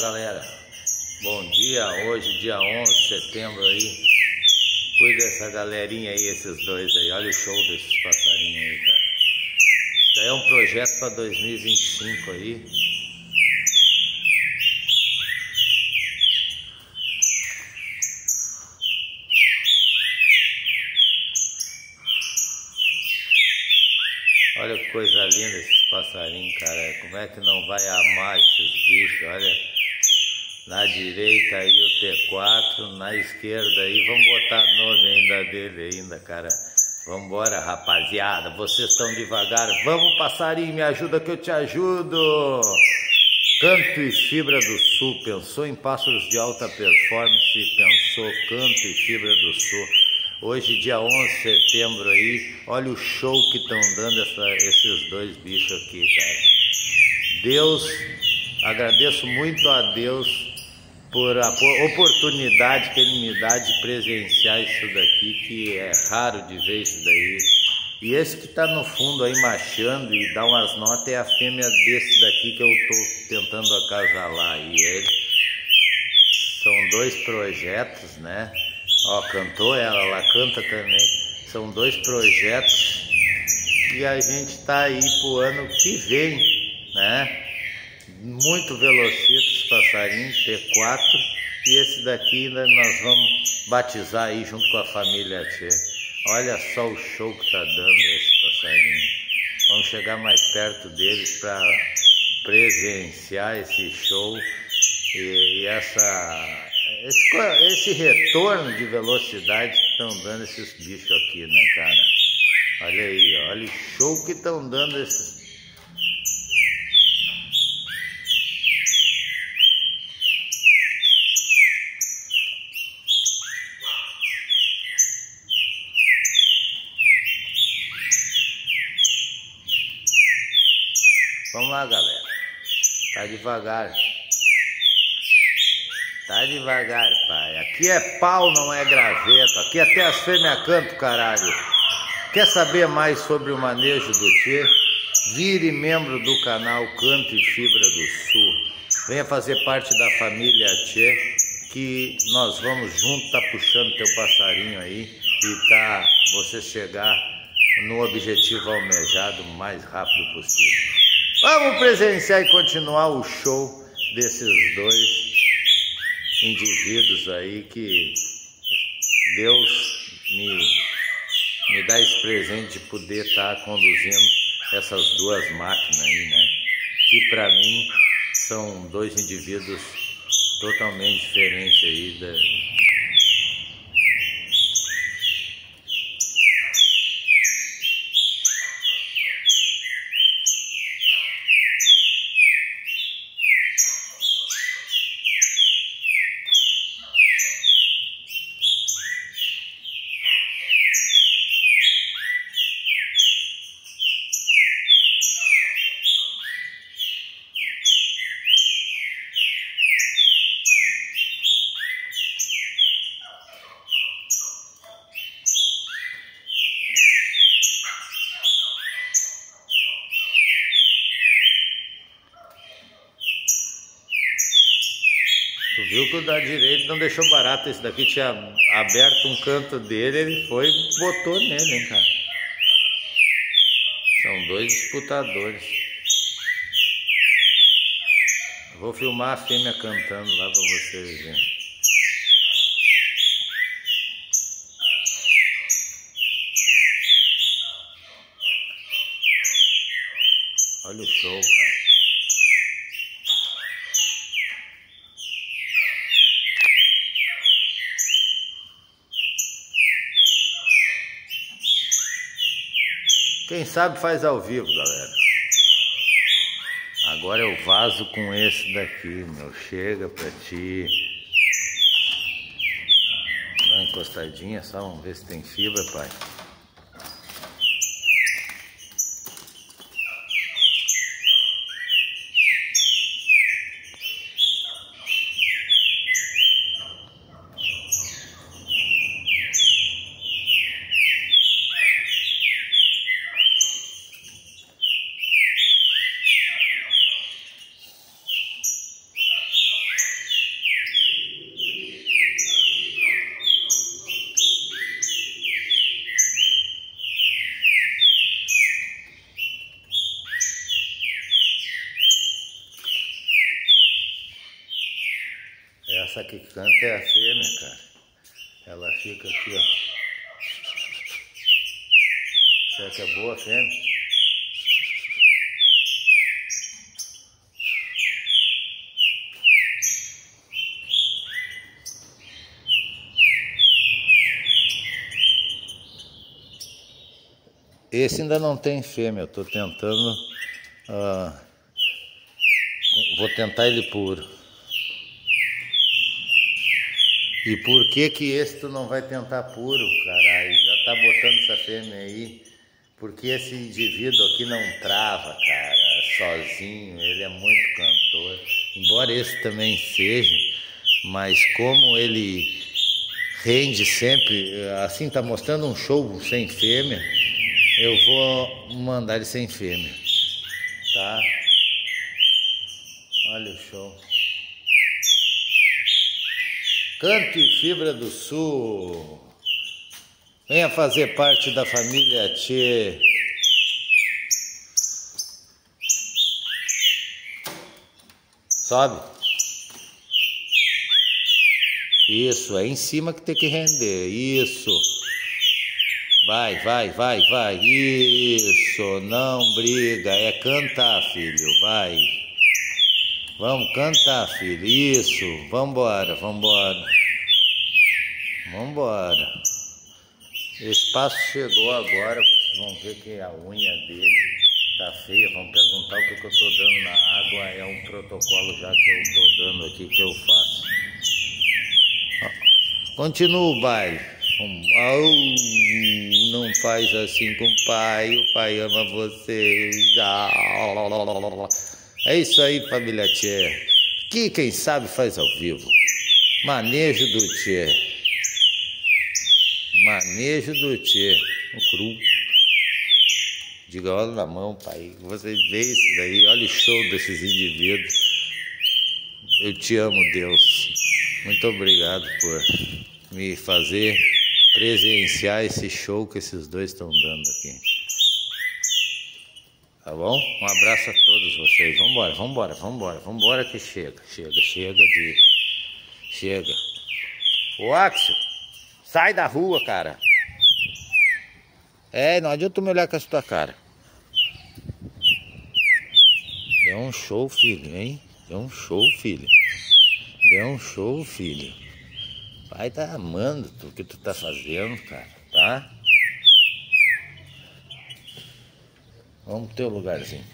Galera, bom dia, hoje dia 11 de setembro aí, cuida dessa galerinha aí, esses dois aí, olha o show desses passarinhos aí, cara. Isso daí é um projeto para 2025 aí. Olha que coisa linda esses passarinhos, cara. Como é que não vai amar esses bichos? Olha, na direita aí o T4, na esquerda aí, vamos botar nome ainda dele ainda, cara. Vambora, rapaziada. Vocês estão devagar. Vamos, passarinho, me ajuda que eu te ajudo. Canto e Fibra do Sul. Pensou em pássaros de alta performance? Pensou Canto e Fibra do Sul. Hoje, dia 11 de setembro aí, olha o show que estão dando essa, esses dois bichos aqui, cara. Deus, agradeço muito a Deus por a oportunidade que Ele me dá de presenciar isso daqui, que é raro de ver isso daí. E esse que está no fundo aí machando e dá umas notas é a fêmea desse daqui que eu estou tentando acasalar aí. Ele. São dois projetos, né? Ó, cantou ela, ela canta também. São dois projetos e a gente está aí pro ano que vem, né? Muito velocitos passarinho, T4 e esse daqui ainda nós vamos batizar aí junto com a família Tchê. Olha só o show que tá dando esse passarinho. Vamos chegar mais perto deles para presenciar esse show e, e essa esse, esse retorno de velocidade que estão dando esses bichos aqui, né, cara? Olha aí, olha o show que estão dando esses. Vamos lá, galera. Tá devagar. Tá devagar, pai. Aqui é pau, não é graveto. Aqui até as fêmeas canto, caralho. Quer saber mais sobre o manejo do Tchê? Vire membro do canal Canto e Fibra do Sul. Venha fazer parte da família Tchê, que nós vamos junto, tá puxando teu passarinho aí e tá você chegar no objetivo almejado o mais rápido possível. Vamos presenciar e continuar o show desses dois indivíduos aí que Deus me, me dá esse presente de poder estar tá conduzindo essas duas máquinas aí, né? Que para mim são dois indivíduos totalmente diferentes aí da, viu que o da direita não deixou barato esse daqui, tinha aberto um canto dele, ele foi e botou nele, hein, cara. São dois disputadores. Vou filmar a fêmea cantando lá pra vocês verem. Olha o show, cara. Quem sabe faz ao vivo, galera. Agora eu vaso com esse daqui, meu. Chega pra ti. Dá uma encostadinha só, vamos ver se tem fibra, pai. Que canta é a fêmea, cara. Ela fica aqui, ó. Será que é boa a fêmea? Esse ainda não tem fêmea, eu estou tentando. Uh, vou tentar ele puro. E por que que esse tu não vai tentar puro, caralho? Já tá botando essa fêmea aí. Porque esse indivíduo aqui não trava, cara, sozinho. Ele é muito cantor. Embora esse também seja, mas como ele rende sempre, assim tá mostrando um show sem fêmea eu vou mandar ele sem fêmea, tá? Olha o show. Canto e Fibra do Sul. Venha fazer parte da família Tchê. Sobe. Isso, é em cima que tem que render. Isso. Vai, vai, vai, vai. Isso, não briga, é cantar, filho. Vai. Vamos cantar, filho. Isso, vambora, vambora. Vambora. O espaço chegou agora, vocês vão ver que a unha dele tá feia. Vão perguntar o que, que eu tô dando na água. É um protocolo já que eu tô dando aqui que eu faço. Continua o baile. Não faz assim com o pai, o pai ama você. É isso aí, família Tchê. Que quem sabe faz ao vivo. Manejo do Tchê. Manejo do Tchê. O cru. Diga, olha na mão, pai. Vocês veem isso daí. Olha o show desses indivíduos. Eu te amo, Deus. Muito obrigado por me fazer presenciar esse show que esses dois estão dando aqui. Tá bom? Um abraço a todos vocês. Vambora, vambora, vambora, vambora que chega. Chega, chega de. Chega. Ô Axel, sai da rua, cara. É, não adianta me olhar com essa tua cara. Deu um show, filho, hein? Deu um show, filho. Deu um show, filho. Pai tá amando o que tu tá fazendo, cara, tá? Vamos pro teu lugarzinho.